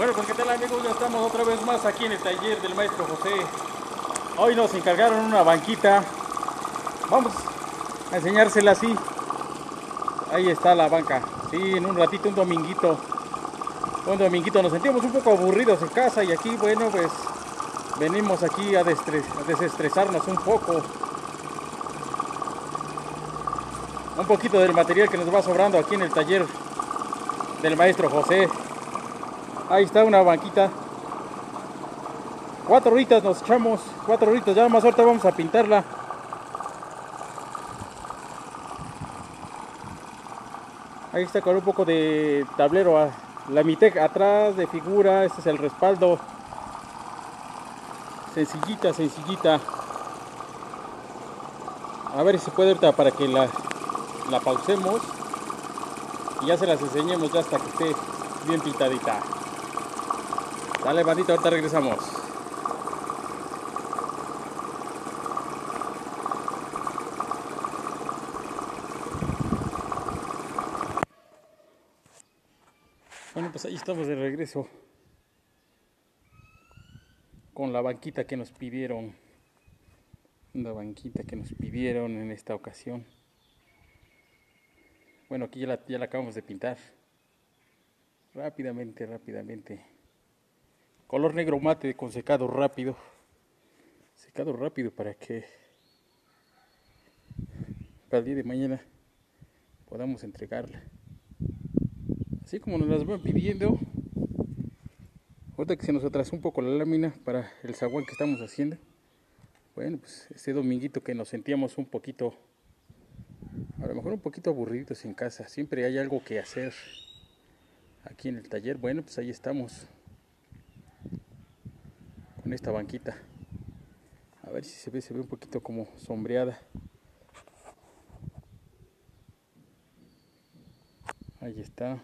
Bueno, pues qué tal amigos, ya estamos otra vez más aquí en el taller del maestro José. Hoy nos encargaron una banquita. Vamos a enseñársela así. Ahí está la banca. Sí, en un ratito, un dominguito. Un dominguito nos sentimos un poco aburridos en casa y aquí, bueno, pues venimos aquí a, desestres a desestresarnos un poco. Un poquito del material que nos va sobrando aquí en el taller del maestro José. Ahí está una banquita. Cuatro horitas nos echamos. Cuatro horitas. Ya más ahorita vamos a pintarla. Ahí está con un poco de tablero. a La mitad atrás de figura. Este es el respaldo. Sencillita, sencillita. A ver si se puede ahorita para que la, la pausemos. Y ya se las enseñemos ya hasta que esté bien pintadita. Dale, bandito, ahorita regresamos. Bueno, pues ahí estamos de regreso. Con la banquita que nos pidieron. Una banquita que nos pidieron en esta ocasión. Bueno, aquí la, ya la acabamos de pintar. Rápidamente, rápidamente. Color negro mate con secado rápido. Secado rápido para que para el día de mañana podamos entregarla. Así como nos las van pidiendo. Ahorita que se nos atrasó un poco la lámina para el zaguán que estamos haciendo. Bueno, pues este dominguito que nos sentíamos un poquito, a lo mejor un poquito aburridos en casa. Siempre hay algo que hacer aquí en el taller. Bueno, pues ahí estamos con esta banquita. A ver si se ve, se ve un poquito como sombreada. Ahí está.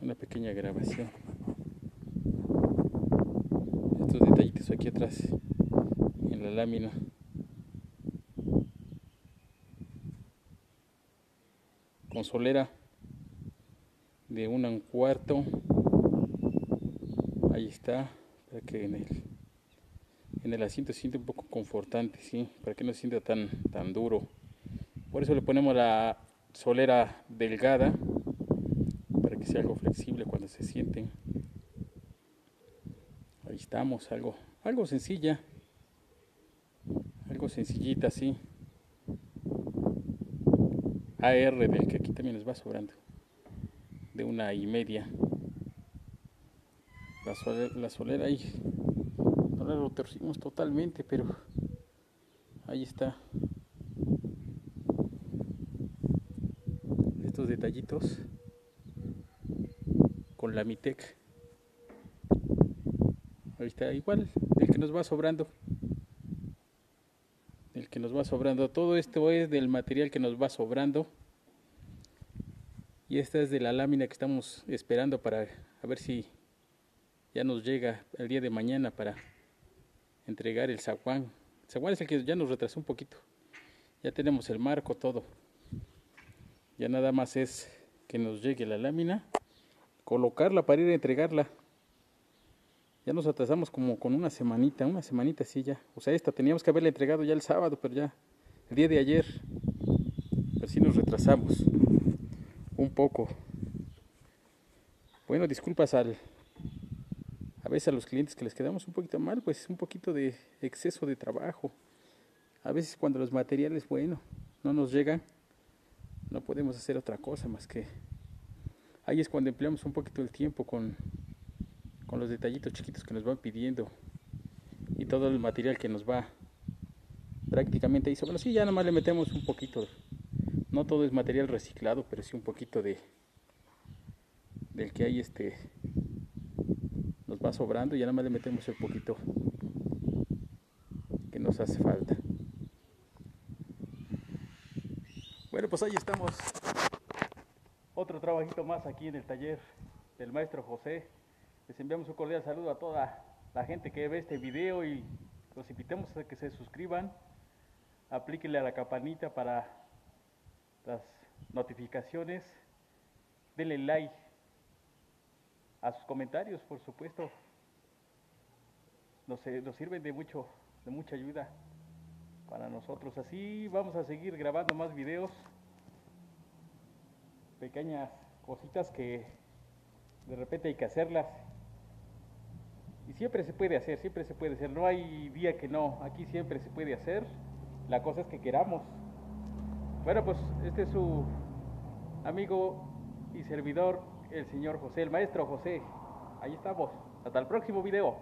Una pequeña grabación. Estos detallitos aquí atrás en la lámina. Con solera de un cuarto. Ahí está. Para que en el, en el asiento se siente un poco confortante, ¿sí? Para que no se sienta tan, tan duro. Por eso le ponemos la solera delgada para que sea algo flexible cuando se sienten. Ahí estamos, algo, algo sencilla, algo sencillita así. AR del que aquí también nos va sobrando, de una y media. La solera, ahí, no la retorcimos totalmente, pero ahí está. estos detallitos con la Mitec. Ahí está igual, el que nos va sobrando. El que nos va sobrando. Todo esto es del material que nos va sobrando. Y esta es de la lámina que estamos esperando para a ver si ya nos llega el día de mañana para entregar el zaguán. El zaguán es el que ya nos retrasó un poquito. Ya tenemos el marco, todo. Ya nada más es que nos llegue la lámina, colocarla para ir a entregarla. Ya nos atrasamos como con una semanita, una semanita así ya. O sea, esta teníamos que haberla entregado ya el sábado, pero ya el día de ayer. Pero sí nos retrasamos un poco. Bueno, disculpas al a veces a los clientes que les quedamos un poquito mal, pues un poquito de exceso de trabajo. A veces cuando los materiales, bueno, no nos llegan, no podemos hacer otra cosa más que ahí es cuando empleamos un poquito el tiempo con, con los detallitos chiquitos que nos van pidiendo y todo el material que nos va prácticamente ahí sobre sí ya nada más le metemos un poquito no todo es material reciclado pero sí un poquito de del que hay este va sobrando y nada más le metemos el poquito que nos hace falta Bueno, pues ahí estamos. Otro trabajito más aquí en el taller del maestro José. Les enviamos un cordial saludo a toda la gente que ve este video y los invitamos a que se suscriban. Aplíquenle a la campanita para las notificaciones denle like a sus comentarios, por supuesto. Nos, nos sirven de mucho, de mucha ayuda para nosotros. Así vamos a seguir grabando más videos, pequeñas cositas que de repente hay que hacerlas. Y siempre se puede hacer, siempre se puede hacer. No hay día que no, aquí siempre se puede hacer. La cosa es que queramos. Bueno, pues este es su amigo y servidor, el señor José, el maestro José. Ahí estamos. Hasta el próximo video.